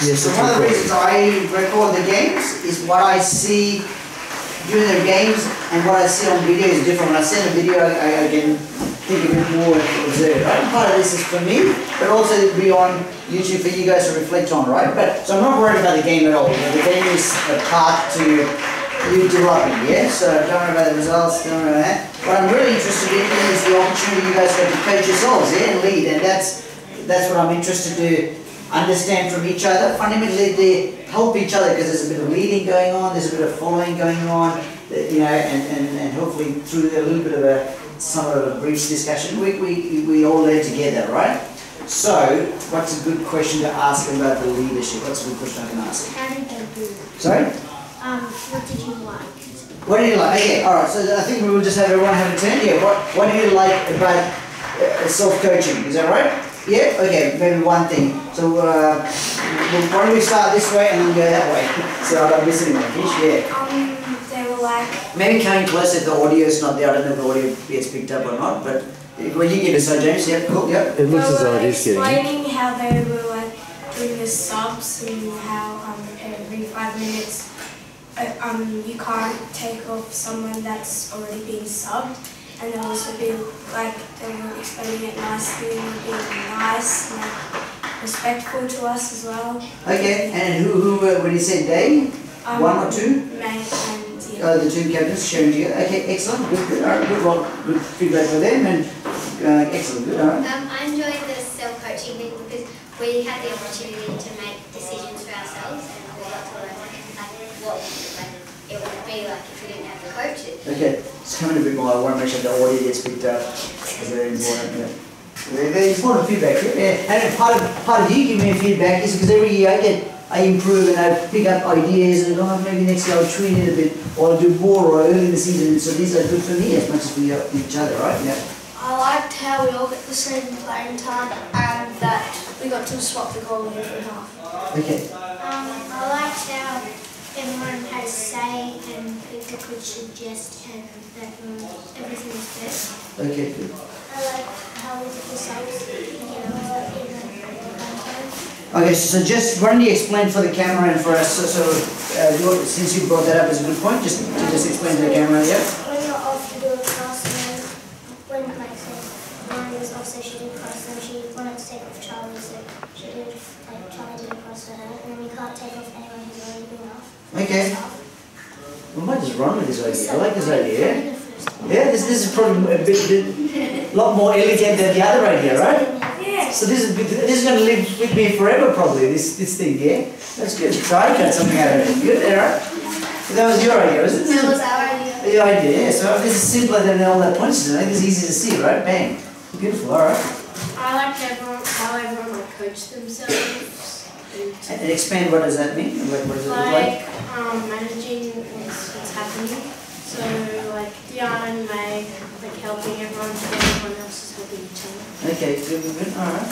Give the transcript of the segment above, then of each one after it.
Yes, so one of the reasons I record the games is what I see during the games and what I see on video is different. When I see a video, I, I can think a bit more and observe, right? Part of this is for me, but also it'll be on YouTube for you guys to reflect on, right? But so I'm not worried about the game at all. The game is a part to you developing, yeah? So don't worry about the results, don't worry about that. What I'm really interested in is the opportunity you guys have to coach yourselves, yeah, and lead, and that's that's what I'm interested to understand from each other. Fundamentally, they help each other because there's a bit of leading going on, there's a bit of following going on, you know, and, and, and hopefully through a little bit of a some of a brief discussion, we, we, we all learn together, right? So, what's a good question to ask about the leadership? What's a good question I can ask? How did they do? Sorry? Um, what did you like? What do you like? Okay, all right. So I think we will just have everyone have a turn. here. What What do you like about uh, self coaching? Is that right? Yeah. Okay. Maybe one thing. So uh, well, why don't we start this way and then go that way? So I don't miss anyone. Fish. Yeah. Um, they were like, Maybe coming closer the audio is not there. I don't know if the audio gets picked up or not. But if- when you give it, so James. Yeah. Cool. Yeah. It looks as though were it is getting. explaining how they were like doing the subs and how um, every five minutes uh, um, you can't take off someone that's already been subbed. And then also be like they were explaining it nicely and being nice and like, respectful to us as well. Okay. And who who uh, when you said Dave? Um, One or two? May and yeah. Uh, the two captains sharing together. Okay. Excellent. Good. Good. All right. Good. Well, good feedback for them and uh, excellent. Good. All right. Um, I enjoyed the self-coaching thing because we had the opportunity to make decisions for ourselves and we got to learn like what like, it would be like if we didn't have the coaches. Okay, it's coming a bit more. I want to make sure the audio gets picked up. It's very important. Yeah. Very, very important feedback. Yeah. And part of part of you giving me feedback is because every year I get I improve and I pick up ideas and oh, maybe next year I'll tweak it a bit or I'll do more or early in the season. So these are good for me as much as for you- each other, right? Yeah. I liked how we all get the same playing time and that we got to swap the goalie in half. Okay. Um, I liked how everyone a say and people could suggest and that everything was good. Okay. Good. I liked how did the you know, in the content. Okay, so just why don't you explain for the camera and for us? So, so uh, you- since you brought that up as a good point, just to just explain to the camera. Yeah. When you're off to do a and when like say was off so she did cross and she wanted to take off Charlie so she did like Charlie did cross for her and then we can't take off anyone who's already been off. Okay. We might just run with this idea. I like this idea. Yeah, this, this is probably a bit, bit lot more elegant than the other idea, right? Yeah. So this is this is gonna live with me forever probably. This this thing, yeah. That's good. So I got something out of it. Good, right. So that was your idea, wasn't it? That was our idea. Your idea, yeah. So this is simpler than all that punches. I think it's easy to see, right? Bang. Beautiful. All right. I like everyone, how everyone coach themselves. And, and expand. What does that mean? Like, what does it look like? Like um, managing what's, what's happening. So like Diana and May, like helping everyone, but everyone else is helping each other. Okay. Good. Good. Good. All right.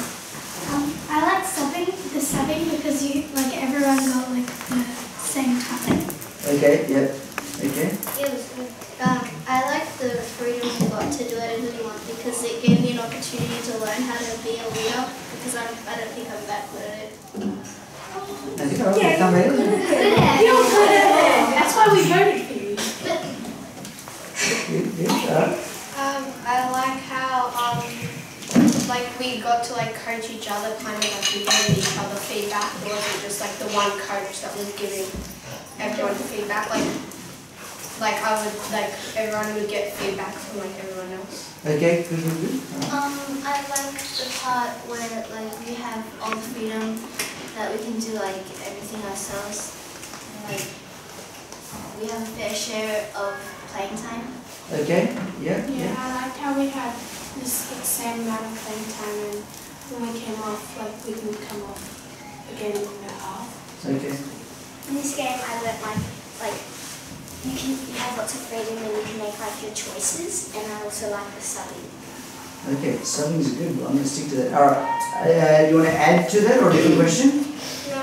Um, I like subbing, the subbing because you like everyone got like the same time. Okay. Yeah. Okay. It was good. Um, I like the freedom we got to do it as we want because it gave me an opportunity to learn how to be a leader because I'm, I don't think I'm that good at it. I think I'll come in. You're good at it. That's why we voted for you. Good. Good. Um, I like how um, like we got to like coach each other, kind of like we gave each other feedback. It wasn't just like the one coach that was giving everyone feedback. Like, like I would like everyone would get feedback from like everyone else. Okay. Good. Good. Good. Um, I like the part where like we have all the freedom that we can do like everything ourselves. And, like we have a fair share of playing time. Okay. Yeah. Yeah, Yeah. I liked how we had this like, same amount of playing time and when we came off, like we can come off again in the half. Okay. In this game, I learned like like you can you have lots of freedom and you can make like your choices. And I also like the subbing. Okay. Subbing's good. I'm gonna stick to that. All right. Uh, you want to add to that or different question? No.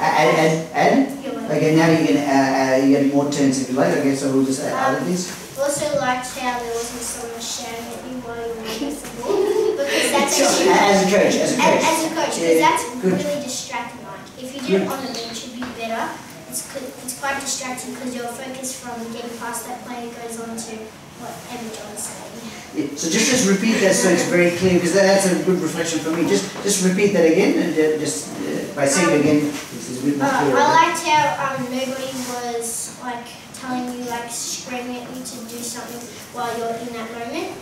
Add. Add. Add. You're. Okay. Now you can. Uh, uh, you get more turns if you like. Okay. So we'll just add other things. Also liked how there wasn't someone shouting at you while you were making the ball. Because that's actually As a coach. As a coach. as a coach, because Yeah, that's good. really distracting. Like, if you do it on the bench it'd be better. It's, it's quite distracting because your focus from getting past that player goes on to saying. Yeah, so just, just repeat that so it's very clear, because that's a good reflection for me. Just, just repeat that again, and uh, just uh, by saying it again, this is a bit more Uh, clear. I liked how um, nobody was like telling you, like screaming at you to do something while you're in that moment.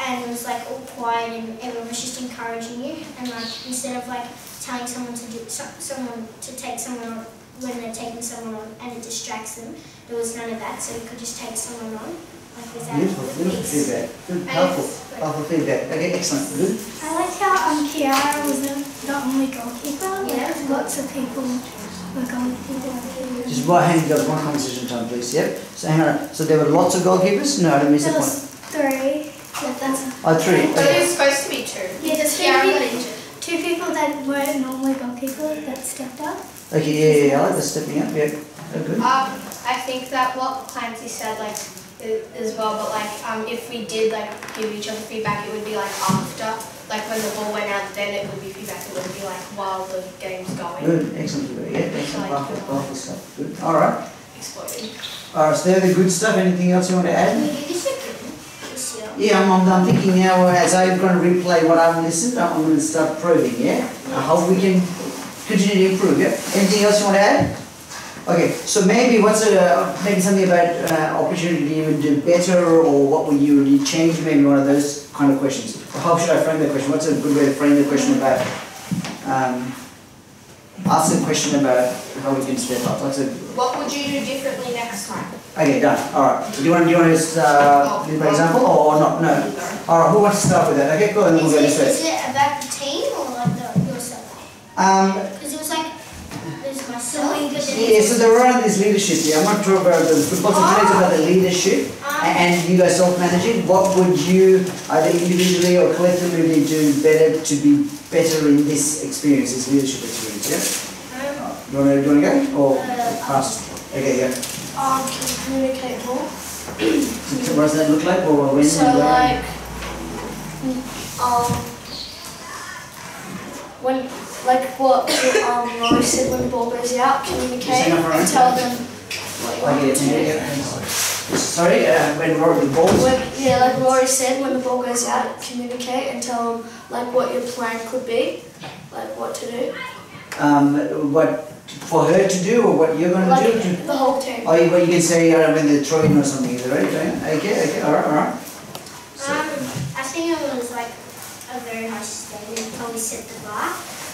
And it was like all quiet and everyone was just encouraging you. And like instead of like telling someone to do so, someone to take someone on when they're taking someone on and it distracts them, there was none of that. So you could just take someone on Beautiful, beautiful it's- feedback. Good, powerful, powerful feedback. Okay, excellent, good. I like how um, Kiara was the, the only goalkeeper. Yeah. Like, lots of people were goalkeepers. Just one hand, guys, one conversation time, please, yep. So hang on, so there were lots of goalkeepers? No, I didn't miss the There point. was three. Yeah, that's Oh, three, But okay. it's supposed to be two. Yeah, there's two, Kiara people, two people that weren't normally goalkeepers that stepped up. Okay, yeah, yeah, yeah, I like the stepping up, yeah, oh, good. Um, I think that what Clancy said, like, i- as well, but like, um, if we did like give each other feedback, it would be like after, like when the ball went out, then it would be feedback. It wouldn't be like while the game's going, Good, excellent, feedback, yeah, excellent, powerful, powerful stuff, good. All right, exploding. all right, so there the good stuff, anything else you want to add? We did this again this year. Yeah, I'm, I'm, I'm thinking now, as I'm going to replay what I've listened, I'm going to start proving, yeah? I hope we can continue to improve, yeah? Anything else you want to add? Okay, so maybe what's a, maybe something about uh, opportunity to even do better, or what would you really change, maybe one of those kind of questions. Or how should I frame the question? What's a good way to frame the question about, um, ask the question about how we can step up, what's a, What would you do differently next time? okay, done, alright. Do you want, do you want to, uh, give an example, or not, no? Alright, who wants to start with that? Okay, go and then we'll go it, this way. is it about the team or like the, yourself? Um, Because it was like, there's myself, but then yeah, so they're around this leadership, yeah, I'm not sure about the football, so today's about the leadership, and you guys self-managing, what would you either individually or collectively do better to be better in this experience, this leadership experience, yeah? Um, You wanna, do you wanna go, or Uh, pass? Okay, yeah. Um, can you communicate more? So what does that look like, or when? So like, um, when, like what um, Rory said when the ball goes out, communicate Just hang on for a and minute. tell them what you want to do. yeah, yeah. Sorry, uh, when Rory, the balls? When, yeah, like Rory said, when the ball goes out, communicate and tell them like what your plan could be, like what to do. Um, what, for her to do, or what you're gonna Like do? the whole team. Oh, you, what you can say, uh, when they're throwing or something, is that right, Diane? Okay, okay, alright, alright. Um, I think it was like a very high standard, probably set the bar.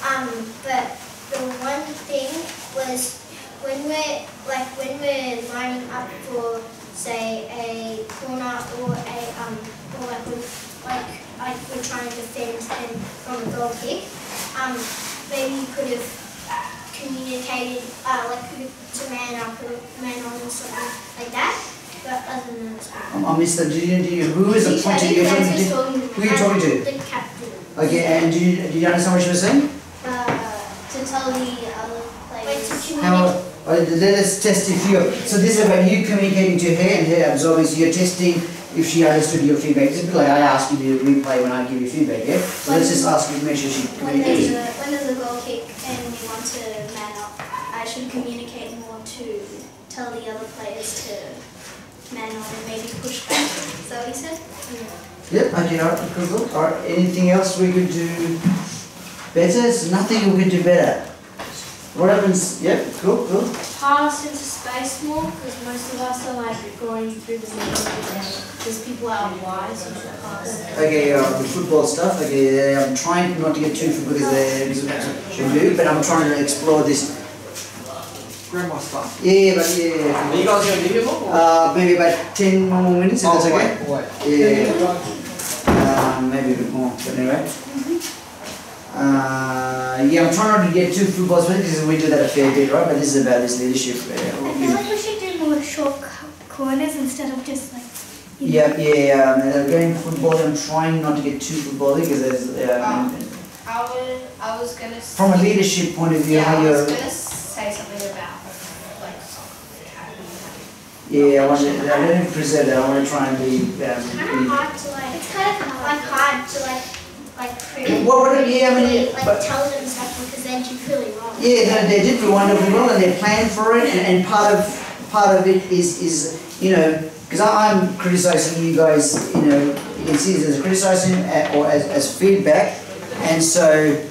Um, but the one thing was when we're like when we're lining up for say a corner or a um or like we like like we're trying to defend from a goal kick. Um, maybe you could have communicated uh, like to man up or man on or something like that. But other than that, I missed that, do you, do you, who is the point you're talking to? Who are you talking to? The captain. Okay, and do you, do you understand what she was saying? Tell the other players. How, uh, let us test if you, so this is about you communicating to her and her absorbing, so you're testing if she understood your feedback. It's a bit like I ask you to replay when I give you feedback, yeah? So let's just ask you to make sure she When there's communicates. a when there's a goal kick and we want to man up, I should communicate more to tell the other players to man up and maybe push back. Is that what you said? Yep, okay, alright, cool, cool. Alright, anything else we could do better? There's nothing we could do better. What happens, yep, cool, cool. Pass into space more because most of us are like going through the middle and people out wide, so we should pass. Okay, uh, the football stuff, okay, uh, I'm trying not to get too football because they because that's do, but I'm trying to explore this. Grandma stuff. Yeah, but yeah, yeah, Are you guys gonna leave him or? Uh, maybe about 10 more minutes, if that's Oh, okay? wait, wait. Yeah, um, maybe a bit more, but anyway. Uh, yeah, I'm trying not to get too football because we do that a fair bit, right? But this is about this leadership. I Uh, feel like we should do more short corners instead of just like. you know, yeah, yeah, um, uh, going football, I'm trying not to get too football because there's, um, I would, I was gonna. s- from a leadership point of view, Yeah, how I you're. was gonna say something about like soccer academy. Yeah, I want to, I don't preserve that, I want to try and be, It's kind of um, hard to like. It's kind of like hard to like What, what, yeah, I mean, like but, tell them stuff because they did really well. Yeah, no, they did wonderfully well and they planned for it and, and part of, part of it is, is, you know, because I'm criticising you guys, you know, you can see this as criticising uh, or as, as feedback and so,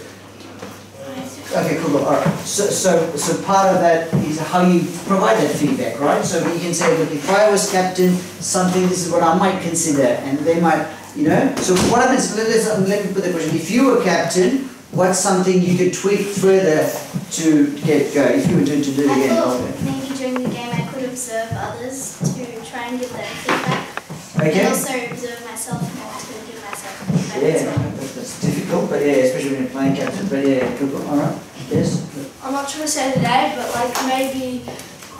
okay, cool, all right. So, so, so part of that is how you provide that feedback, right? So you can say, look, if I was captain, something, this is what I might consider and they might, you know, so what happens, let, us let me put the question, if you were captain, what's something you could tweak further to get go, if you were to, to do it I thought maybe during the game I could observe others to try and give them feedback. Okay. And also observe myself more to give myself feedback Yeah, as well. that- that's difficult, but yeah, especially when you're playing captain, but yeah, cool, cool, alright, yes? I'm not trying to say today, but like maybe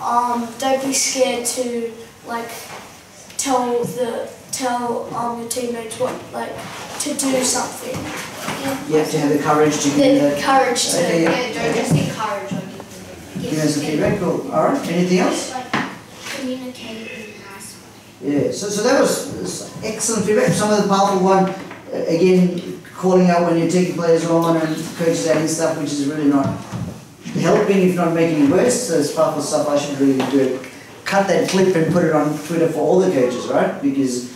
um, don't be scared to like tell the tell um, your teammates what like to do something. You have to have the courage to give The that, courage to Okay, yeah. Yeah, don't just encourage or give give us some feedback, cool, alright, anything else? Like communicate in a nice way. Yeah, so, so that was excellent feedback. Some of the powerful one, uh, again, calling out when you're taking players on and coaches adding stuff which is really not helping, if not making it worse. So it's powerful stuff. I should really do it. Cut that clip and put it on Twitter for all the coaches, right? Because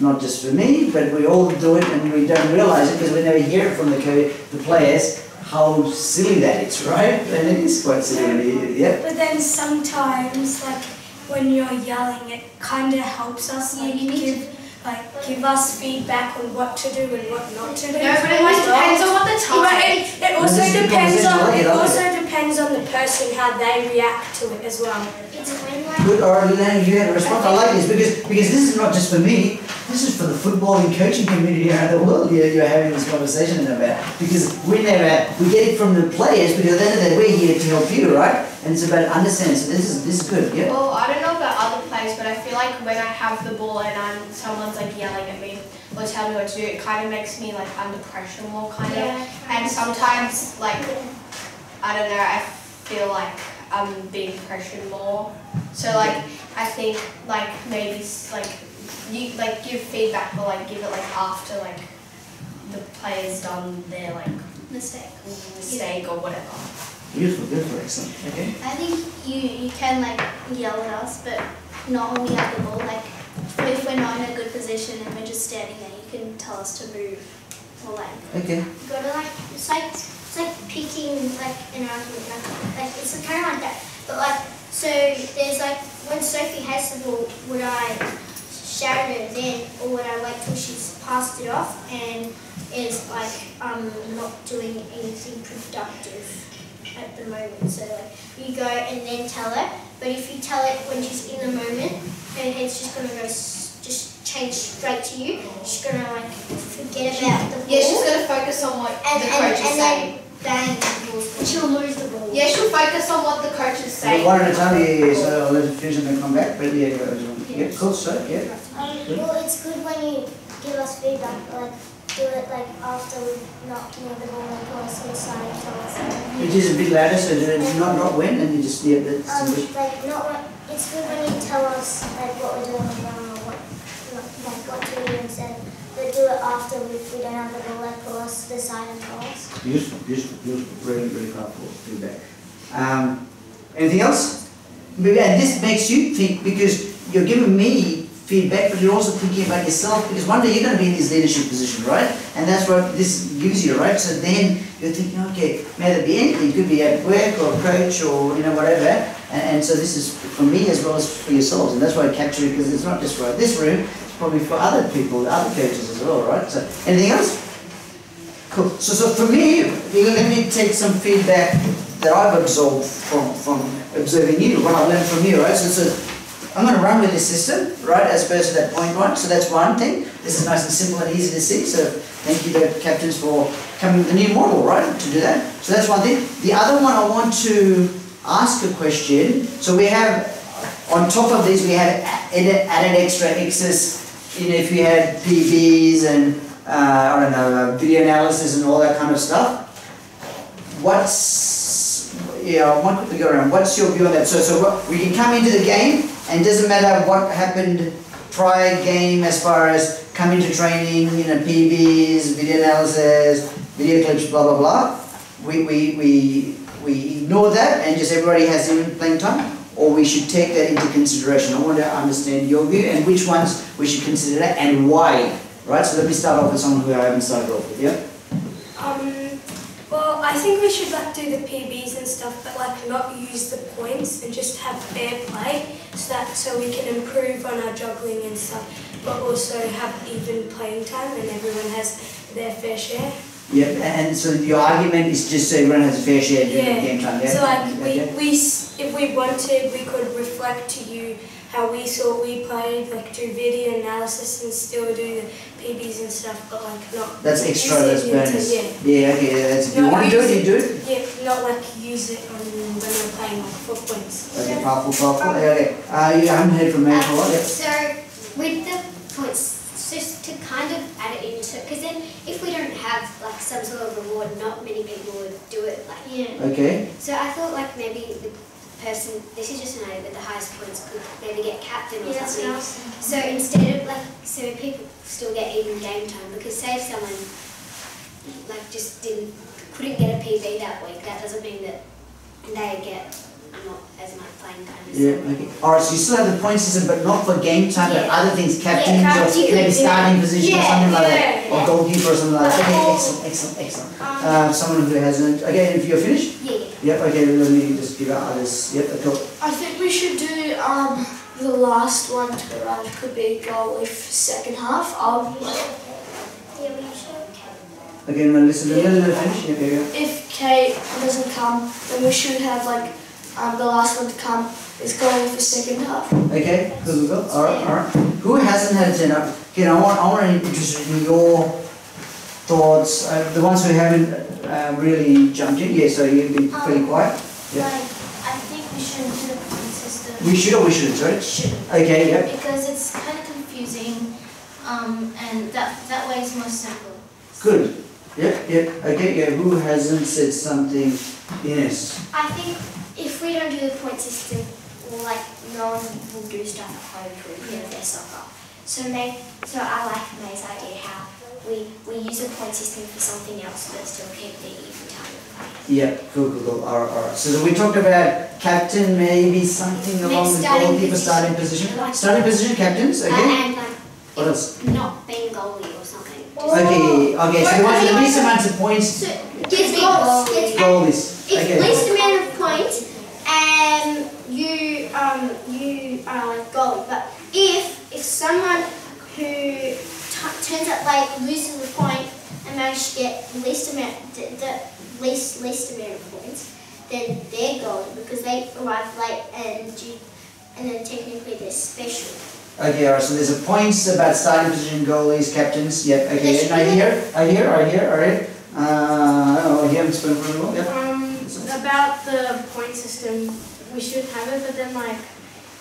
not just for me, but we all do it and we don't realize it because we never hear it from the co- the players how silly that is, right? And it is quite silly. really, Yeah. But then sometimes, like when you're yelling, it kind of helps us. Yeah, Like you need give, like give us feedback on what to do and what not to do. No, but it like as well. depends on what the But time. it, it also This depends on it I it, also depends on the person how they react to it as well. It's when like Good, or you had a response. I like this because because this is not just for me. This is for the football and coaching community around the world. You're, you're having this conversation about because we never we get it from the players because at the end of the day we're here to help you, right? And it's about understanding. So this is this is good. Yeah. Well, I don't know about other players, but I feel like when I have the ball and I'm someone's like yelling at me or telling me what to do, it kind of makes me like under pressure more, kind of. And sometimes, like, I don't know, I feel like I'm being pressured more. So like, I think like maybe s- like you like give feedback, but like give it like after like the player's done their like mistake. mistake or whatever. Beautiful, beautiful, excellent. Okay. I think you you can like yell at us, but not when we have the ball. Like if we're not in a good position and we're just standing there, you can tell us to move or like Okay. go to like it's like it's like picking like an argument like, like it's kind of like that but like so there's like when Sophie has the ball would I shout at her then or would I wait till she's passed it off and is like um not doing anything productive at the moment so like you go and then tell her but if you tell it when she's in the moment her head's just gonna go s- just change straight to you she's gonna like forget about the ball Yeah, she's gonna focus on what and, the and, coach is and saying. then bang, the ball's gone. she'll lose the ball. Yeah, she'll focus on what the coach is saying. One at a time. Yeah, yeah. So I'll let it finish and then come back. But yeah, go on. yeah. Cool. So yeah. Well, it's good when you give us feedback, like do it like after we've knocked near the ball and pull us the and tell us. It is a bit louder, so it's not not when, and you just yeah. That's Um, like not what, it's good when you tell us like what we're doing wrong or what, like what to do instead. But do it after if we don't have the ball, like pull us to the side and tell us. Beautiful, beautiful, beautiful. Really, really powerful feedback. Um, anything else? Maybe, and this makes you think because you're giving me feedback, but you're also thinking about yourself because one day you're going to be in this leadership position, right? And that's what this gives you, right? So then you're thinking, okay, may that be anything. It could be at work or coach or you know whatever. And, and so this is for me as well as for yourselves, and that's why I capture it because it's not just for this room. It's probably for other people, other coaches as well, right? So anything else? Cool. So, so for me, let me take some feedback that I've absorbed from, from observing you, what I've learned from you, right? So, so I'm going to run with this system, right, as opposed to that point one. So that's one thing. This is nice and simple and easy to see. So thank you to captains for coming with a new model, right, to do that. So that's one thing. The other one, I want to ask a question. So we have, on top of these, we have added, extra X's. You know, if we had PBs and uh, I don't know, uh, video analysis and all that kind of stuff. What's, yeah, I want to go around. What's your view on that? So, so we can come into the game and it doesn't matter what happened prior game as far as coming to training, you know, PBs, video analysis, video clips, blah, blah, blah. we, we, we, we ignore that and just everybody has even playing time? Or we should take that into consideration? I want to understand your view and which ones we should consider that and why. Right, so let me start off with someone who I haven't started off with, yeah? I think we should like do the PBs and stuff, but like not use the points and just have fair play, so that so we can improve on our juggling and stuff, but also have even playing time and everyone has their fair share. Yeah, and so your argument is just so everyone has a fair share during Yeah. the game time, yeah? So like we, we if we wanted, we could reflect to you how we thought we played, like do video analysis and still do the PBs and stuff, but like not. That's extra, use that's it into- bonus. Yeah. Yeah, okay, yeah, that's, if you No, want to do it, use you do it. Yeah, not like use it on when we're playing like for points. Okay, powerful, powerful, yeah, okay. Uh, you haven't heard from me for a while, yeah? So with the points, just to kind of add it into, because then if we don't have like some sort of reward, not many people would do it. Like yeah. Okay, So I thought like maybe the person, this is just an idea, but the highest points could maybe get captain or something. So instead of like, so people still get even game time because say if someone like just didn't, couldn't get a PB that week, that doesn't mean that they get not as much playing time yeah, okay. Alright, so you still have the point system, but not for game time, but other things, captains Yeah, or maybe starting it. position or something like that. yeah, Or goalkeeper or something like that. Okay, excellent, excellent, excellent. Um, Uh, someone who hasn't, okay, if you're finished? Yeah, yeah. Yep, okay, let me just give out others, yep, okay. I think we should do um the last one to run could be goalie for second half. Um, Yeah, we should. Okay, now listen, let me finish, yeah, yeah, yeah. if Kate doesn't come, then we should have like um the last one to come is going for second half. Okay, good, good, good. Alright, alright. Who hasn't had a turn up? Okay, I want, I want to be interested in your thoughts, uh, the ones who haven't uh, really jumped in. Yeah, so you've been pretty quiet. Yeah. Like, I think we shouldn't do the point system. We should or we shouldn't, sorry? Shouldn't. Okay, yep. Because it's kind of confusing, um, and that, that way is more simple. Good. Yep, yep. Okay, yeah. Who hasn't said something? Yes. I think if we don't do the point system, like no one will do stuff at home to improve their soccer. So May, so I like May's idea how we, we use the point system for something else, but still keep the even time of play. Yep, cool, cool, cool. Alright, alright. So we talked about captain, maybe something along the goalkeeper starting position. Like- Starting position, captains, Uh, okay? and like What else? not being goalie or something. Okay, okay. So the with the least amount of points, So goals. It's goalies. If Okay. least amount of points, um you are like goal. But if if someone who t- turns up late loses the point and manages to get least amount the, the least least amount of points, then they're goal because they arrived late and you and then technically they're special. Okay, alright, so there's a points about starting position, goalies, captains, yep, okay, and I hear, I hear, I hear, alright. Uh, oh, you haven't spoken very well, yep. Um, about the point system, we should have it, but then like,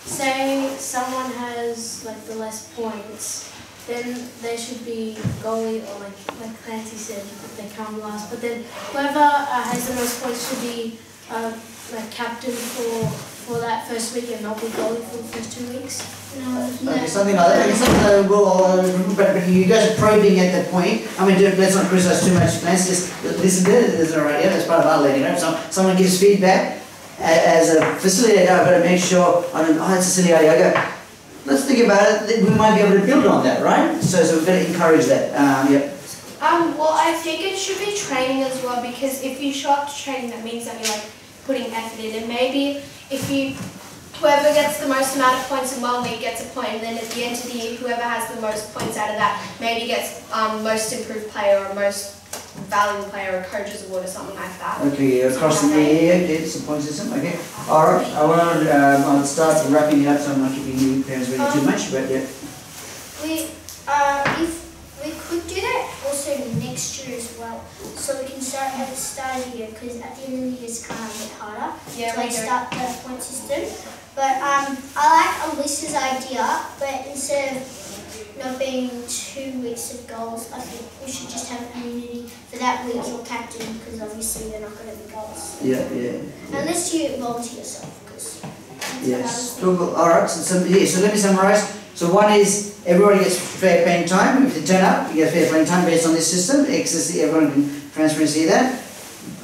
say someone has like the less points, then they should be goalie or like like Clancy said, if they come last. But then whoever uh, has the most points should be uh, like captain for for that first week and not be goalie for the first two weeks. No, Okay, something like that, okay, something like that, well, uh, but, but you guys are probing at that point, I mean, don't- let's not criticize too much, Lance, just listen to it, it's alright, yeah, that's part of our learning, right? So, someone gives feedback, a- as a facilitator, I've got to make sure, I don't, oh, that's a silly idea, I go, let's think about it, we might be able to build on that, right? So, so we've got to encourage that, um. Um, well, I think it should be training as well because if you show up to training, that means that you're like putting effort in. And maybe if you, whoever gets the most amount of points in one week gets a point, and then at the end of the year, whoever has the most points out of that maybe gets um, most improved player or most valuable player or coach's award or something like that. Okay, across the year, okay, some point system, okay. Alright, I want to, um, I'll start wrapping it up so I'm not keeping you parents waiting too much, but yeah. We, uh, if we could do that also next year as well, so we can start at the start of the year, because at the end of the year it's kind of a bit harder Yeah, to we like start the point system. But um, I like Alyssa's idea, but instead of not being two weeks of goals, I think we should just have immunity for that week or captain, because obviously they're not going to be goals. Yeah, yeah. Unless you volunteer yourself, because Yes. All right, so, so, yeah, so let me summarize. So one is everybody gets fair paying time. If they turn up, you get fair playing time based on this system. x Access, everyone can transparency that.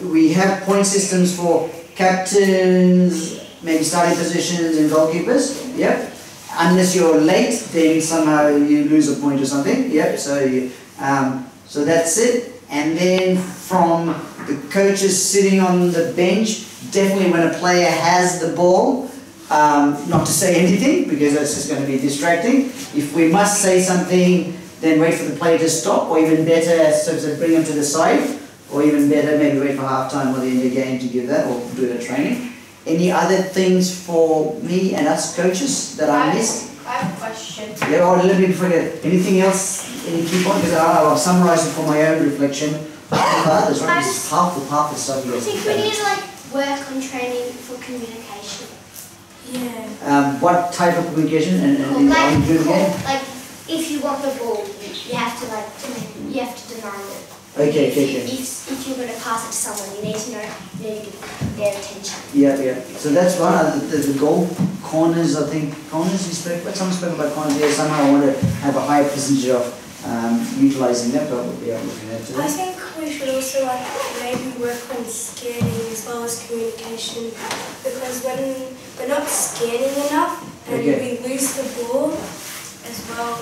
we have point systems for captains, maybe starting positions and goalkeepers, yep. Unless you're late, then somehow you lose a point or something, yep, so you, um, so that's it. And then from the coaches sitting on the bench, definitely when a player has the ball, um, not to say anything because that's just going to be distracting. If we must say something, then wait for the player to stop, or even better, so to bring them to the side, or even better, maybe wait for half time or the end of the game to give that, or do the training. Any other things for me and us coaches that I missed? I have a question. Yeah, or let me forget. Anything else? Any key point? Because I- I'll summarize it for my own reflection. For others, right? This is half the half the stuff you I think we need to like work on training for communication. Yeah. Um, what type of communication and, and, and are you doing again? Like, if you want the ball, you, you have to like, you have to demand it. Okay, okay, If, okay. if, if you're going to pass it to someone, you need to know, you need to give their attention. Yeah, yeah. So that's one of the, the, the goal corners. I think corners. You spoke. But someone spoke about corners. Yeah. Somehow I want to have a higher percentage of um, utilizing that. But we'll be able to connect looking at I think we should also like maybe work on scanning as well as communication because when we're not scanning enough and Okay. we lose the ball as well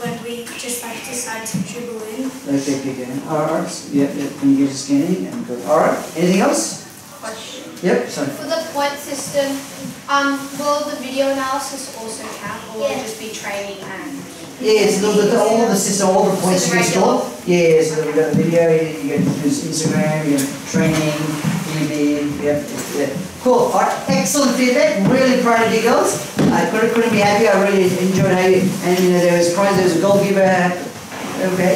when we just like decide to dribble in. Okay, okay, okay. All right. Yeah, yeah. Communication scanning and go. All right. Anything else? Question. Yep. Sorry. For the point system, um, will the video analysis also count, or will it Yeah. just be training and? Yes, the, the, all the system, all the points So you the install. Yes, so we've got a video, you can use Instagram, you can training, TV, yeah, yeah. Cool, all right, excellent feedback, really proud of you girls. I couldn't, couldn't be happier, I really enjoyed how you, and you know, there was surprise, there was a goalkeeper had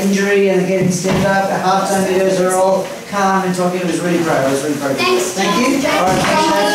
injury and getting stand up, the halftime videos are all calm and talking, it was really proud, I was really proud. Thanks, Thank you.